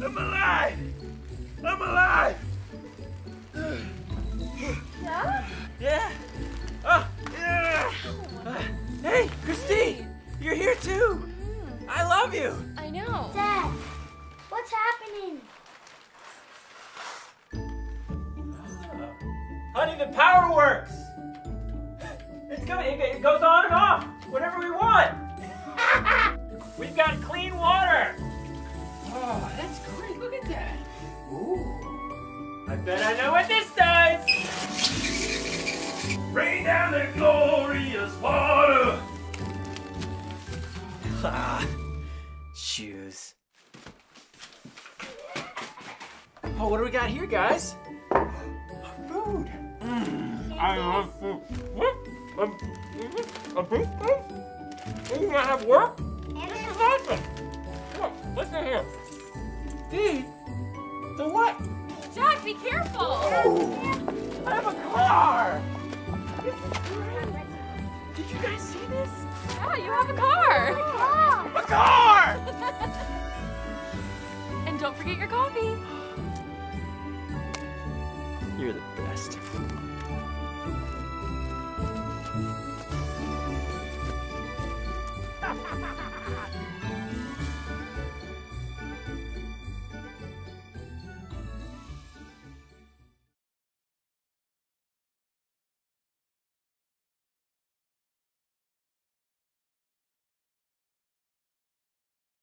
I'm alive! I'm alive! Yeah? Yeah. Oh, yeah. Uh, hey, Christine, you're here too. I love you. I know. Dad, what's happening? Honey, the power works. It's coming. It, it goes on and off whenever we want. We've got clean water. Oh, that's great. Look at that. Ooh. I bet I know what this does. Rain down the glorious water. Ah, shoes. Oh, what do we got here, guys? Food. Mm, I love food. What? A, a beef steak? You gonna have work? Is awesome. Look, listen here. Dee, the what? Jack, be careful. Oh, I have a car. This is great. Did you guys see this? Yeah, you have a car. A car! and don't forget your coffee. You're the best.